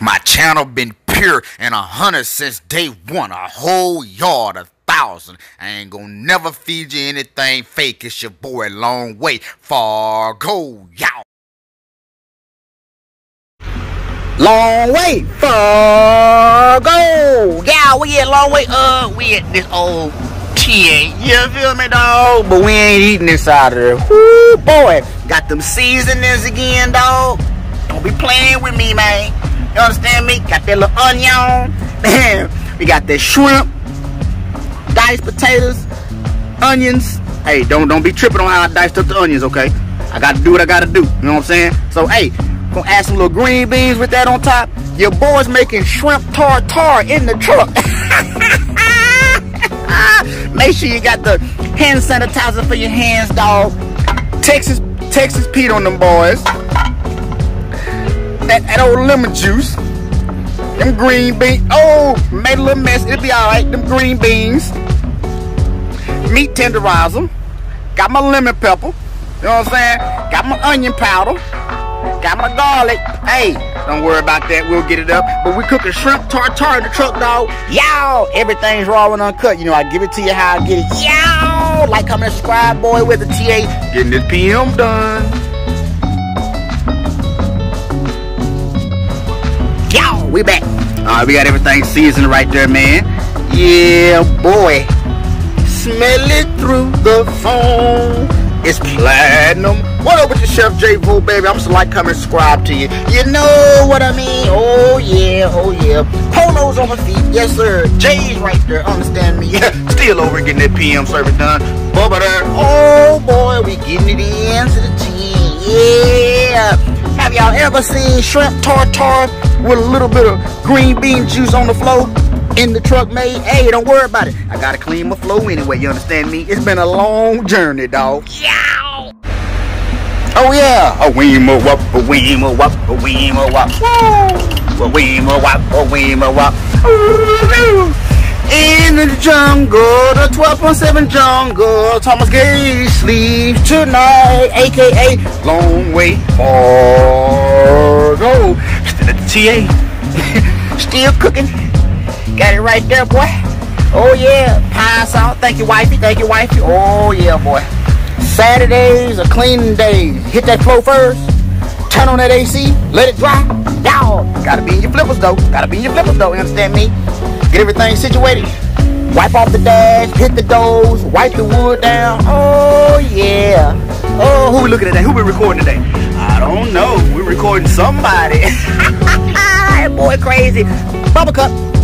My channel been pure and a hundred since day one. A whole yard, a thousand. I ain't gonna never feed you anything fake. It's your boy Long Way. Fargo, y'all. Long way, far Fargo. Yeah, we at long way. Uh, we at this old TA. You feel me, dog? But we ain't eating this out of there. Whoo, boy. Got them seasonings again, dog. Don't be playing with me, man. You understand me? Got that little onion. Damn. we got that shrimp, diced potatoes, onions. Hey, don't don't be tripping on how I diced up the onions, okay? I gotta do what I gotta do. You know what I'm saying? So hey, Gonna add some little green beans with that on top. Your boy's making shrimp tartar in the truck. Make sure you got the hand sanitizer for your hands, dog. Texas, Texas Pete on them boys. That, that old lemon juice. Them green beans. Oh, made a little mess. It'll be alright. Them green beans. Meat tenderizer. Got my lemon pepper. You know what I'm saying? Got my onion powder. Got my garlic. Hey, don't worry about that. We'll get it up. But we cooking shrimp tartar in the truck, dog. Yow! Everything's raw and uncut. You know, I give it to you how I get it. Y'all, Like, comment, subscribe, boy, with the TA. Getting this PM done. We back. Alright, we got everything seasoned right there, man. Yeah, boy. Smell it through the phone. It's platinum. What up with your Chef J Vo, baby? I'm just like, comment, subscribe to you. You know what I mean? Oh yeah, oh yeah. Polos on my feet, yes sir. J's right there, understand me? Still over getting that PM service done. Bubba there. Oh boy, we getting it in ever seen shrimp tartar with a little bit of green bean juice on the floor? in the truck made. Hey, don't worry about it. I gotta clean my flow anyway, you understand me? It's been a long journey, dog. Yow! Oh yeah! A weemer wop, a weemer wop, a weemer wop. A weemer wop, a weemer wop. In the jungle, the 12.7 jungle, Thomas Gay sleeps tonight, aka Long Way Fargo. Still at the TA, still cooking. Got it right there, boy. Oh yeah, pie salt. Thank you, wifey. Thank you, wifey. Oh yeah, boy. Saturdays are cleaning days. Hit that flow first. Turn on that AC. Let it dry. Y'all Gotta be in your flippers though. Gotta be in your flippers though. You understand me? Get everything situated. Wipe off the dash. Hit the doors. Wipe the wood down. Oh yeah. Oh, who we looking at that? Who we recording today? I don't know. We're recording somebody. boy, crazy. Bubble cup.